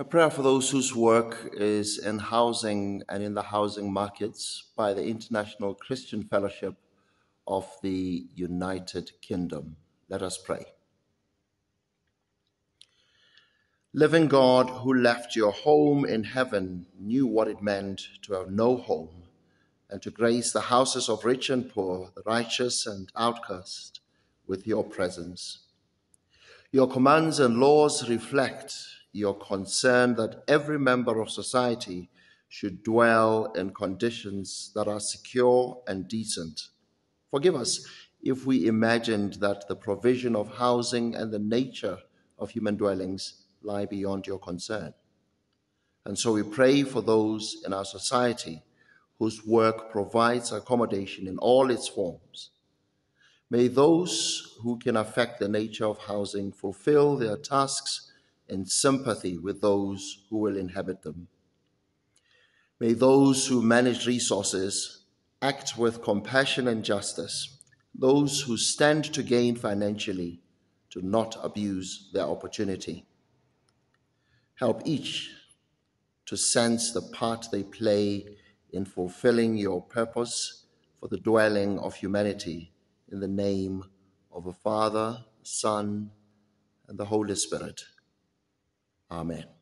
A prayer for those whose work is in housing and in the housing markets by the International Christian Fellowship of the United Kingdom. Let us pray. Living God, who left your home in heaven, knew what it meant to have no home and to grace the houses of rich and poor, the righteous and outcast with your presence. Your commands and laws reflect your concern that every member of society should dwell in conditions that are secure and decent. Forgive us if we imagined that the provision of housing and the nature of human dwellings lie beyond your concern. And so we pray for those in our society whose work provides accommodation in all its forms. May those who can affect the nature of housing fulfill their tasks in sympathy with those who will inhabit them. May those who manage resources act with compassion and justice. Those who stand to gain financially do not abuse their opportunity. Help each to sense the part they play in fulfilling your purpose for the dwelling of humanity in the name of the Father, Son, and the Holy Spirit. Amen.